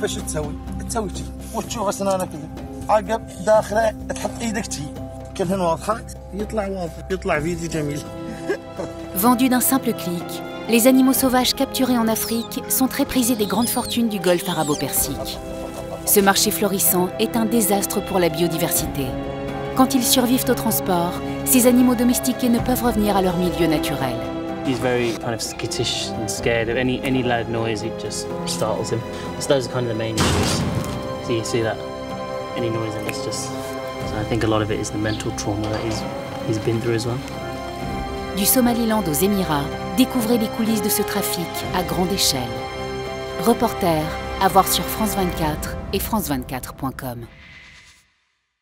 فاش تسوي تسوي تي وتشوف اسنانك كذا عقب داخله تحط ايدك تي كلهن واضحات يطلع واضح يطلع فيديو جميل Vendus d'un simple clic, les animaux sauvages capturés en Afrique sont très prisés des grandes fortunes du golfe arabo-persique. Ce marché florissant est un désastre pour la biodiversité. Quand ils survivent au transport, ces animaux domestiqués ne peuvent revenir à leur milieu naturel. He's very kind of skittish and scared of any any loud noise. It just startles him. So those are kind of the main issues. So you see that any noise, and it's just. So I think a lot of it is the mental trauma that he's he's been through as well. Du Somaliland aux Émirats, découvrez les coulisses de ce trafic à grande échelle. Reporter à voir sur France 24 et France24.com.